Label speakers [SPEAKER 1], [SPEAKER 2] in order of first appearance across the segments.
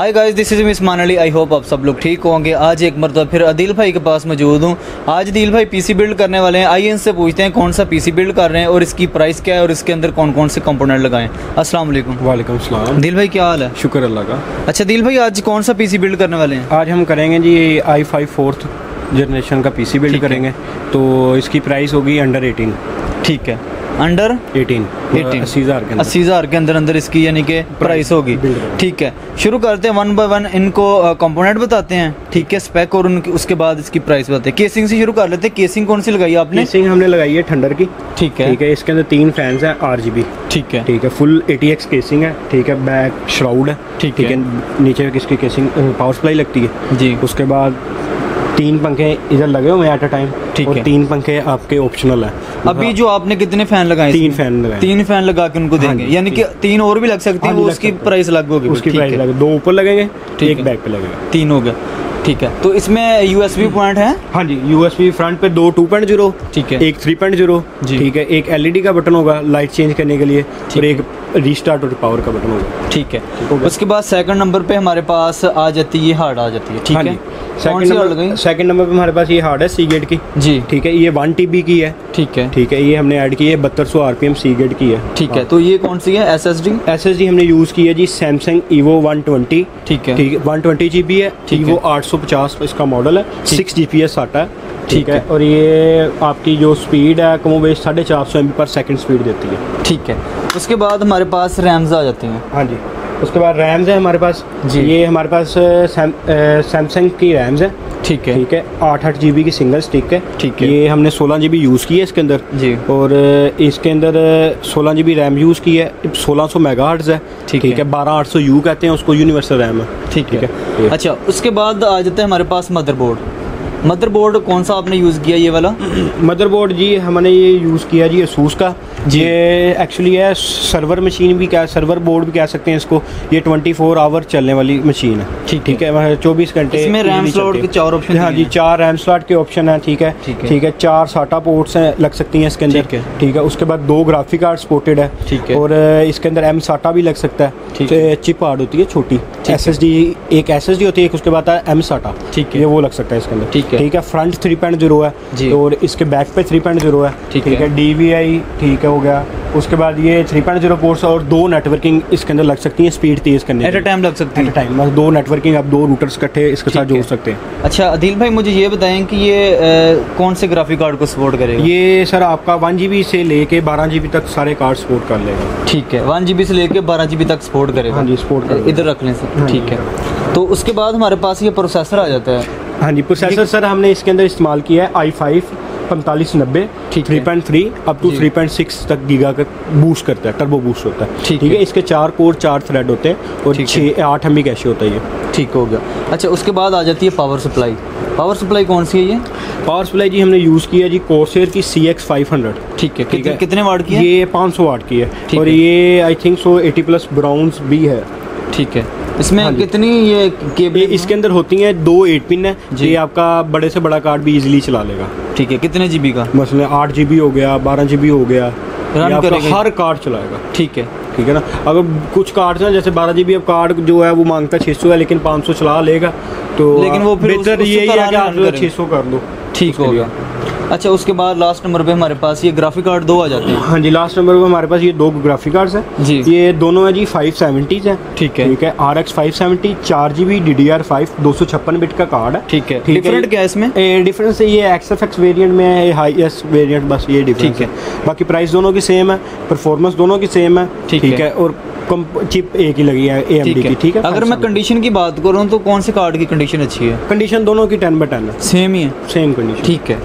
[SPEAKER 1] Hi guys this is miss मानली I hope आप सब लोग ठीक होंगे। आज एक मरतबा फिर अदिल भाई के पास मौजूद हूँ। आज अदिल भाई पीसी बिल्ड करने वाले हैं। आइए इनसे पूछते हैं कौन सा पीसी बिल्ड कर रहे हैं और इसकी प्राइस क्या है और इसके अंदर कौन कौन से कंपोनेंट लगाएँ। अस्सलाम वालेकुम।
[SPEAKER 2] वालेकुम सलाम
[SPEAKER 1] दिल भाई क्या हाल है?
[SPEAKER 2] शुक्र अल्लाह का।
[SPEAKER 1] अच्छा दिल भाई आज कौन सा पीसी बिल्ड करने वाले हैं?
[SPEAKER 2] आज हम करेंगे जी आई फाइव फोर्थ जनरेशन का पीसी बिल्ड करेंगे। तो इसकी प्राइस होगी अंडर एटीन
[SPEAKER 1] ठीक है। अंडर?
[SPEAKER 2] एटीन।
[SPEAKER 1] 18
[SPEAKER 2] अस्सी हज़ार के अंदर।
[SPEAKER 1] अस्सी हज़ार के अंदर अंदर इसकी यानी कि प्राइस होगी। ठीक है। शुरू करते हैं वन बाय वन इनको कंपोनेंट बताते हैं। ठीक है स्पेक और उनकी उसके बाद इसकी प्राइस बताते हैं। केसिंग से शुरू कर लेते हैं। केसिंग कौन सी लगाई आपने?
[SPEAKER 2] केसिंग हमने लगाई है ठंडर की।
[SPEAKER 1] ठीक है।
[SPEAKER 2] ठीक है इसके अंदर तीन फैंस हैं आर
[SPEAKER 1] ठीक है।
[SPEAKER 2] ठीक है full A T X casing है। ठीक है बैक श्राउड है।
[SPEAKER 1] ठीक है।
[SPEAKER 2] नीचे किसकी केसिंग पावर सप्लाई लगती है।
[SPEAKER 1] जी।
[SPEAKER 2] उसके बाद तीन पंखे इधर लगे हुए हैं एट अ टाइम
[SPEAKER 1] ठीक है।
[SPEAKER 2] तीन पंखे आपके ऑप्शनल है।
[SPEAKER 1] अभी जो आपने कितने फ़ैन लगाए
[SPEAKER 2] तीन? फ़ैन लगाए
[SPEAKER 1] तीन फ़ैन लगा के उनको
[SPEAKER 2] हाँ
[SPEAKER 1] देंगे। यानी कि तीन। और भी लग सकती है
[SPEAKER 2] हाँ
[SPEAKER 1] वो
[SPEAKER 2] लग
[SPEAKER 1] उसकी प्राइस अलग होगी
[SPEAKER 2] उसकी प्राइस
[SPEAKER 1] है।
[SPEAKER 2] लगे दो ऊपर लगेंगे एक
[SPEAKER 1] है।
[SPEAKER 2] बैक पे लगेगा।
[SPEAKER 1] तीन हो गया ठीक है। तो इसमें यूएसबी पॉइंट है?
[SPEAKER 2] हाँ जी यूएसबी फ्रंट पे दो 2.0
[SPEAKER 1] ठीक है।
[SPEAKER 2] एक 3.0
[SPEAKER 1] जी।
[SPEAKER 2] ठीक है। एक एलईडी का बटन होगा लाइट चेंज करने के लिए और एक रीस्टार्ट और पावर का बटन होगा।
[SPEAKER 1] ठीक है। उसके बाद सेकंड नंबर पे हमारे पास आ जाती है हार्ड आ जाती है ठीक
[SPEAKER 2] हाँ
[SPEAKER 1] है।
[SPEAKER 2] सेकंड नंबर सेकंड नंबर पे हमारे पास ये हार्ड है सी गेट की।
[SPEAKER 1] जी।
[SPEAKER 2] ठीक है ये वन टी की है।
[SPEAKER 1] ठीक है।
[SPEAKER 2] ठीक है ये हमने ऐड की है बहत्तर सौ R P M Seagate की है।
[SPEAKER 1] ठीक है तो ये कौन सी है? S S D
[SPEAKER 2] S S D हमने यूज़ की है जी सैमसंग ईवो वन ट्वेंटी
[SPEAKER 1] ठीक है।
[SPEAKER 2] ठीक है वन ट्वेंटी जी बी है
[SPEAKER 1] ठीक
[SPEAKER 2] ईवो
[SPEAKER 1] है।
[SPEAKER 2] आठ सौ पचास इसका मॉडल है सिक्स जी पी एस आता है।
[SPEAKER 1] ठीक
[SPEAKER 2] है
[SPEAKER 1] है।
[SPEAKER 2] और ये आपकी जो स्पीड है कमो बेस साढ़े चार सौ एम पर सेकेंड स्पीड देती है।
[SPEAKER 1] ठीक है उसके बाद हमारे पास रैम्स आ जाती हैं।
[SPEAKER 2] हाँ जी। उसके बाद रैम्स है हमारे पास।
[SPEAKER 1] जी।
[SPEAKER 2] ये हमारे पास सैमसंग की रैम्स है।
[SPEAKER 1] ठीक है।
[SPEAKER 2] ठीक है आठ आठ जी की सिंगल स्टिक है।
[SPEAKER 1] ठीक है।
[SPEAKER 2] ये हमने सोलह जी यूज़ की है इसके अंदर।
[SPEAKER 1] जी।
[SPEAKER 2] और इसके अंदर सोलह जी रैम यूज़ की है। सोलह सौ मेगा है।
[SPEAKER 1] ठीक है।
[SPEAKER 2] है बारह आठ सौ यू कहते हैं उसको यूनिवर्सल रैम है।
[SPEAKER 1] ठीक है। अच्छा उसके बाद आ जाते हैं हमारे पास मदरबोर्ड। मदरबोर्ड कौन सा आपने यूज़ किया ये वाला?
[SPEAKER 2] मदरबोर्ड जी हमने ये यूज़ किया जी असूस का।
[SPEAKER 1] जी।
[SPEAKER 2] ये एक्चुअली है सर्वर मशीन भी क्या सर्वर बोर्ड भी कह सकते हैं इसको। ये 24 फोर आवर चलने वाली मशीन है।
[SPEAKER 1] ठीक
[SPEAKER 2] ठीक है चौबीस घंटे
[SPEAKER 1] इसमें
[SPEAKER 2] चलती है।
[SPEAKER 1] के चार option
[SPEAKER 2] हाँ जी चार रैम स्लॉट के ऑप्शन है ठीक है।
[SPEAKER 1] ठीक है।
[SPEAKER 2] चार साटा पोर्ट्स हैं लग सकती हैं इसके अंदर।
[SPEAKER 1] ठीक है।
[SPEAKER 2] उसके बाद दो ग्राफिक कार्ड सपोर्टेड है।
[SPEAKER 1] ठीक है।
[SPEAKER 2] और इसके अंदर एम साटा भी लग सकता है।
[SPEAKER 1] ठीक
[SPEAKER 2] तो चिप हार्ड होती है छोटी।
[SPEAKER 1] एस
[SPEAKER 2] एस डी एक एस एस डी होती है उसके बाद एम साटा
[SPEAKER 1] ठीक है।
[SPEAKER 2] ये वो लग सकता है इसके अंदर।
[SPEAKER 1] ठीक है।
[SPEAKER 2] ठीक है फ्रंट थ्री पॉइंट ज़ीरो है
[SPEAKER 1] जी।
[SPEAKER 2] और इसके बैक पे थ्री पॉइंट ज़ीरो है।
[SPEAKER 1] ठीक
[SPEAKER 2] ठीक
[SPEAKER 1] है।
[SPEAKER 2] है डी वी आई ठीक है हो गया। उसके बाद ये थ्री पॉइंट ज़ीरो पोर्ट्स और दो नेटवर्किंग इसके अंदर लग सकती है स्पीड तेज करने
[SPEAKER 1] एट टाइम लग सकती है।
[SPEAKER 2] टाइम बस दो नेटवर्किंग आप दो रूटर्स इकट्ठे इसके साथ जोड़ सकते हैं।
[SPEAKER 1] अच्छा अदिल भाई मुझे ये बताएँ कि ये कौन से ग्राफिक कार्ड को सपोर्ट करेगा?
[SPEAKER 2] ये सर आपका वन जी से लेके बारह जी तक सारे कार्ड सपोर्ट कर लेगा।
[SPEAKER 1] ठीक है वन जी से लेके बारह जी तक सपोर्ट करेगा।
[SPEAKER 2] हाँ जी, करेगा।
[SPEAKER 1] इधर रख लें सर
[SPEAKER 2] हाँ
[SPEAKER 1] ठीक है। तो उसके बाद हमारे पास ये प्रोसेसर आ जाता है।
[SPEAKER 2] हाँ जी प्रोसेसर सर हमने इसके अंदर इस्तेमाल किया है आई फाइव पैंतालीस नब्बे three point three up to three point six तक गीगा का बूस्ट करता है टर्बो बूस्ट होता है।
[SPEAKER 1] ठीक
[SPEAKER 2] ठीक
[SPEAKER 1] है।
[SPEAKER 2] इसके चार कोर चार थ्रेड होते हैं और छः आठ एम बी कैशे होता है ये?
[SPEAKER 1] ठीक हो गया। अच्छा उसके बाद आ जाती है पावर सप्लाई पावर सप्लाई कौन सी है ये?
[SPEAKER 2] पावर सप्लाई जी हमने यूज़ किया जी कोर्सेर की सी एक्स फाइव हंड्रेड
[SPEAKER 1] ठीक है
[SPEAKER 2] ठीक है।
[SPEAKER 1] कितने वाट की है?
[SPEAKER 2] ये पाँच सौ वाट की है। और ये I think so eighty plus bronze भी है।
[SPEAKER 1] ठीक है। इसमें
[SPEAKER 2] हाँ
[SPEAKER 1] कितनी ये केबल
[SPEAKER 2] इसके अंदर होती हैं दो एट पिन है। ये आपका बड़े से बड़ा कार्ड भी इजीली चला लेगा।
[SPEAKER 1] ठीक है कितने जीबी का?
[SPEAKER 2] मसलन आठ जीबी हो गया बारह जीबी हो गया। हर कार्ड चलाएगा।
[SPEAKER 1] ठीक है।
[SPEAKER 2] ठीक है ना? अगर कुछ कार्ड ना जैसे बारह जीबी अब कार्ड जो है वो माँगता है छः सौ है लेकिन पाँच सौ चला लेगा तो
[SPEAKER 1] लेकिन वो
[SPEAKER 2] बेहतर यही है कि आप छः सौ कर दो
[SPEAKER 1] ठीक हो गया। अच्छा उसके बाद लास्ट नंबर पे हमारे पास ये ग्राफिक कार्ड दो आ जाते हैं।
[SPEAKER 2] हाँ जी लास्ट नंबर पे हमारे पास ये दो ग्राफिक कार्ड्स हैं।
[SPEAKER 1] जी।
[SPEAKER 2] ये दोनों है जी फाइव सेवेंटीज हैं।
[SPEAKER 1] ठीक है।
[SPEAKER 2] ठीक है आर एक्स फाइव सेवेंटी चार G B D D R five दो सौ छप्पन बिट का कार्ड है।
[SPEAKER 1] ठीक है। डिफरेंट क्या है इसमें?
[SPEAKER 2] डिफरेंस ये एक्स एफ़ एक्स वेरियंट में है हाई एस वेरियंट बस ये डिफरेंस
[SPEAKER 1] ठीक
[SPEAKER 2] है। बाकी प्राइस दोनों की सेम है परफॉर्मेंस दोनों की सेम है।
[SPEAKER 1] ठीक है।
[SPEAKER 2] और चिप एक ही लगी है ए की ठीक है?
[SPEAKER 1] अगर मैं कंडीशन की। बात करूँ तो कौन से कार्ड की कंडीशन अच्छी है?
[SPEAKER 2] कंडीशन दोनों की टेन बाई टेन है।
[SPEAKER 1] सेम ही है?
[SPEAKER 2] सेम कंडीशन
[SPEAKER 1] ठीक है।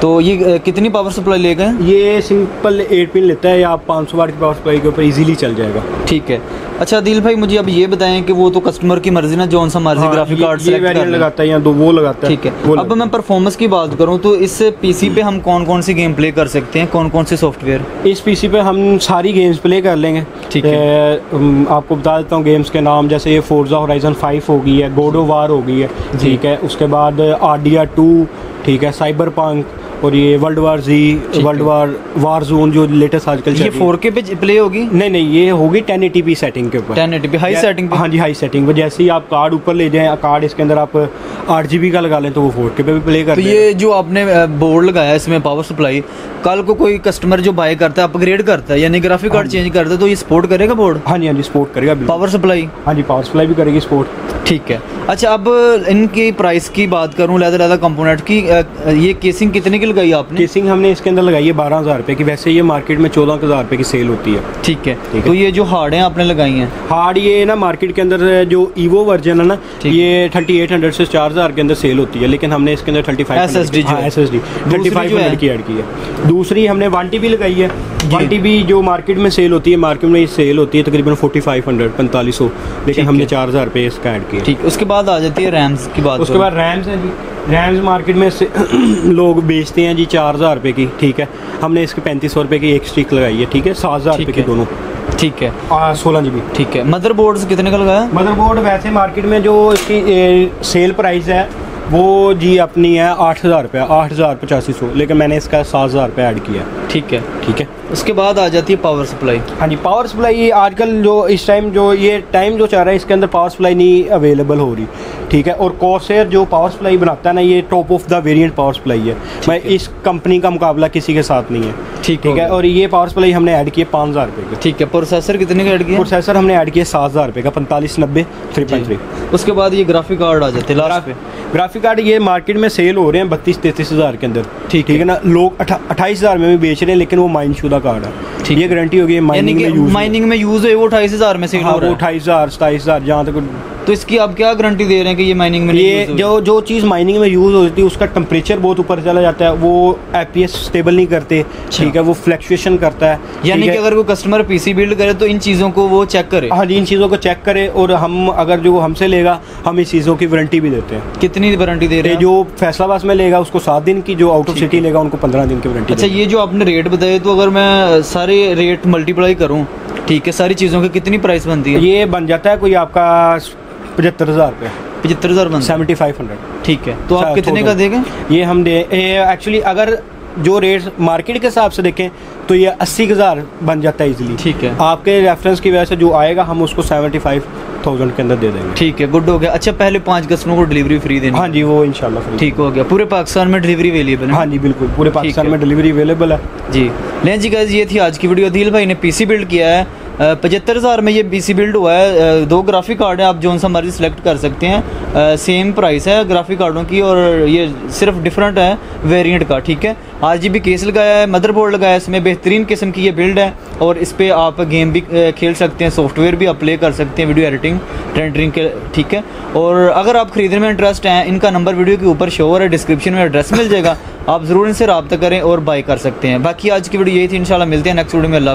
[SPEAKER 1] तो ये कितनी पावर सप्लाई ले गए?
[SPEAKER 2] ये सिंपल एट पिन लेता है या आप 500 वाट की पावर सप्लाई के ऊपर इजीली चल जाएगा।
[SPEAKER 1] ठीक है। अच्छा दिल भाई मुझे अब ये बताएँ कि वो तो कस्टमर की मर्ज़ी ना जौन सा मर्ज़ी
[SPEAKER 2] हाँ,
[SPEAKER 1] ग्राफिक कार्ड सेलेक्ट कर
[SPEAKER 2] लगाता है या दो वो लगाता है।
[SPEAKER 1] ठीक है। अब मैं परफॉर्मेंस की बात करूँ तो इस पीसी पे हम कौन कौन सी गेम प्ले कर सकते हैं? कौन कौन से सॉफ्टवेयर।
[SPEAKER 2] इस पीसी पे हम सारी गेम्स प्ले कर लेंगे।
[SPEAKER 1] ठीक
[SPEAKER 2] है। आपको बता देता हूँ गेम्स के नाम जैसे ये फोर्जा होराइजन फाइव हो गई है गोडो वार हो गई है ठीक है। उसके बाद आर डी आर टू ठीक है साइबर पंक और ये World War Z World War Warzone जो लेटेस्ट आजकल
[SPEAKER 1] ये
[SPEAKER 2] है।
[SPEAKER 1] 4K पे प्ले होगी?
[SPEAKER 2] नहीं नहीं ये होगी 1080p सेटिंग के ऊपर।
[SPEAKER 1] 1080p हाई सेटिंग
[SPEAKER 2] हाँ जी हाई सेटिंग पे। जैसे ही आप कार्ड ऊपर ले जाएँ कार्ड इसके अंदर आप आठ जी का लगा लें तो वो फोर के पे भी प्ले कर
[SPEAKER 1] तो ये जो आपने बोर्ड लगाया है इसमें पावर सप्लाई कल को कोई कस्टमर जो बाय करता है अपग्रेड करता है यानी ग्राफिक कार्ड चेंज करता है तो ये सपोर्ट करेगा बोर्ड
[SPEAKER 2] हाँ जी हाँ जी सपोर्ट करेगा
[SPEAKER 1] पावर सप्लाई
[SPEAKER 2] हाँ जी पावर सप्लाई भी करेगी सपोर्ट
[SPEAKER 1] ठीक है। अच्छा अब इनकी प्राइस की बात करूँ लेदर लेदर कंपोनेंट की ये केसिंग कितने की लगाई आपने?
[SPEAKER 2] केसिंग हमने इसके अंदर लगाई है बारह हज़ार रुपये की। वैसे ये मार्केट में चौदह हज़ार रुपये की सेल होती है।
[SPEAKER 1] ठीक है।
[SPEAKER 2] ठीक
[SPEAKER 1] तो ये जो हार्ड है आपने लगाई है?
[SPEAKER 2] हार्ड ये ना मार्केट के अंदर जो ईवो वर्जन है ना ये थर्टी एट हंड्रेड से चार हज़ार के अंदर सेल होती है लेकिन हमने इसके अंदर thirty five
[SPEAKER 1] S S D
[SPEAKER 2] S S D thirty five hundred की एड की है। दूसरी हमने वन टी भी लगाई है। वन टी बी जो मार्केट में सेल होती है मार्केट में सेल होती है तकरीबन फोर्टी फाइव हंड्रेड पैंतालीस सौ लेकिन हमने चार हज़ार रुपये इसका ऐड किया।
[SPEAKER 1] ठीक उसके बाद आ जाती है रैम्स की बात
[SPEAKER 2] उसके बाद रैम्स हैं जी। रैम्स मार्केट में लोग बेचते हैं जी चार हज़ार रुपये की ठीक है। हमने इसके पैंतीस सौ रुपये की एक स्टिक लगाई है ठीक है सात हज़ार रुपये की दोनों।
[SPEAKER 1] ठीक है।
[SPEAKER 2] सोलह जी बी
[SPEAKER 1] ठीक है। मदरबोर्ड्स कितने का लगाया?
[SPEAKER 2] मदरबोर्ड वैसे मार्केट में जो इसकी सेल प्राइस है वो जी अपनी है आठ हज़ार रुपया आठ हज़ार पचासी सौ लेकिन मैंने इसका सात हज़ार रुपया ऐड किया। है
[SPEAKER 1] ठीक है।
[SPEAKER 2] ठीक है?
[SPEAKER 1] उसके बाद आ जाती है पावर सप्लाई
[SPEAKER 2] हाँ जी पावर सप्लाई आजकल जो इस टाइम जो ये टाइम जो चल रहा है इसके अंदर पावर सप्लाई नहीं अवेलेबल हो रही। ठीक है और कॉसेर जो पावर सप्लाई बनाता है ना ये top of the variant power supply है। मैं इस कंपनी का मुकाबला किसी के साथ नहीं है।
[SPEAKER 1] ठीक
[SPEAKER 2] ठीक है और ये पावर सप्लाई हमने ऐड किए पाँच हज़ार रुपये के।
[SPEAKER 1] ठीक है प्रोसेसर कितने का ऐड किया?
[SPEAKER 2] प्रोसेसर हमने ऐड किए सात हज़ार रुपये का पैंतालीस नब्बे थ्री पॉइंट थ्री
[SPEAKER 1] उसके बाद ये ग्राफिक कार्ड आ जाते हैं लास्ट पे
[SPEAKER 2] ग्राफिक कार्ड ये मार्केट में सेल हो रहे हैं बत्तीस तैंतीस हज़ार के अंदर।
[SPEAKER 1] ठीक
[SPEAKER 2] ठीक है। ना लोग अट्ठाईस हज़ार में भी बेच रहे हैं लेकिन वो माइन शुदा कार्ड है।
[SPEAKER 1] ठीक
[SPEAKER 2] ये
[SPEAKER 1] है।
[SPEAKER 2] गारंटी होगी माइनिंग में यूज़
[SPEAKER 1] माइनिंग में यूज़ है वो अट्ठाईस हज़ार में सेल
[SPEAKER 2] हाँ
[SPEAKER 1] हो रहा है।
[SPEAKER 2] अट्ठाईस हज़ार सताईस हज़ार जहाँ तक
[SPEAKER 1] तो इसकी आप क्या गारंटी दे रहे हैं कि ये माइनिंग में
[SPEAKER 2] ये जो जो चीज़ माइनिंग में यूज़ होती है उसका टेम्परेचर बहुत ऊपर चला जाता है वो आई स्टेबल नहीं करते ठीक है वो फ्लैक्चुएशन करता है
[SPEAKER 1] यानी कि अगर कोई कस्टमर पीसी बिल्ड करे तो इन चीज़ों को वो चेक करे।
[SPEAKER 2] हाँ जी इन चीज़ों को चेक करें और हम अगर जो हमसे लेगा हम इस चीज़ों की वारंटी भी देते हैं।
[SPEAKER 1] कितनी वारंटी दे रहे हैं
[SPEAKER 2] जो फैसलाबाद में लेगा उसको सात दिन की जो आउट ऑफ़ सिटी लेगा उनको पंद्रह दिन की वारंटी
[SPEAKER 1] अच्छा ये जो आपने रेट बताए तो अगर मैं सारे रेट मल्टीप्लाई करूँ ठीक है सारी चीज़ों की कितनी प्राइस बनती है?
[SPEAKER 2] ये बन जाता है कोई आपका पचहत्तर हज़ार रुपये।
[SPEAKER 1] पचहत्तर हज़ार बनता
[SPEAKER 2] सेवेंटी फाइव हंड्रेड।
[SPEAKER 1] ठीक है। तो आप कितने का देंगे?
[SPEAKER 2] ये हम दे एक्चुअली अगर जो रेट मार्केट के हिसाब से देखें तो ये अस्सी हज़ार बन जाता है इजीली
[SPEAKER 1] ठीक है।
[SPEAKER 2] आपके रेफरेंस की वजह से जो आएगा हम उसको सेवेंटी फाइव थाउज़ेंड के अंदर दे देंगे।
[SPEAKER 1] ठीक है गुड हो गया। अच्छा पहले पाँच कस्टमर को डिलीवरी फ्री देनी।
[SPEAKER 2] हाँ जी वो इंशाल्लाह फ्री
[SPEAKER 1] ठीक हो गया। पूरे पाकिस्तान में डिलीवरी अवेलेबल है।
[SPEAKER 2] हाँ जी बिल्कुल। पूरे पाकिस्तान में डिलीवरी अवेलेबल है।
[SPEAKER 1] जी। लें जी गाइस ये थी आज की वीडियो दिल भाई ने पीसी बिल्ड किया है। पचहत्तर हज़ार में ये पीसी बिल्ड हुआ है। दो ग्राफिक कार्ड है, आप जो सा मर्ज़ी सेलेक्ट कर सकते हैं। सेम प्राइस है ग्राफिक कार्डों की और ये सिर्फ़ डिफरेंट है वेरिएंट का, ठीक है? आर जी केस लगाया है मदरबोर्ड लगाया है, इसमें बेहतरीन किस्म की ये बिल्ड है और इस पर आप गेम भी खेल सकते हैं सॉफ्टवेयर भी आप प्ले कर सकते हैं वीडियो एडिटिंग रेंडरिंग के, ठीक है? और अगर आप खरीदने में इंटरेस्ट हैं, इनका नंबर वीडियो के ऊपर शो हो डिस्क्रिप्शन में एड्रेस मिल जाएगा। आप ज़रूर इनसे रब्ता करें और बाय कर सकते हैं। बाकी आज की वीडियो यही थी, इंशाल्लाह मिलते हैं नेक्स्ट वीडियो में, अल्लाह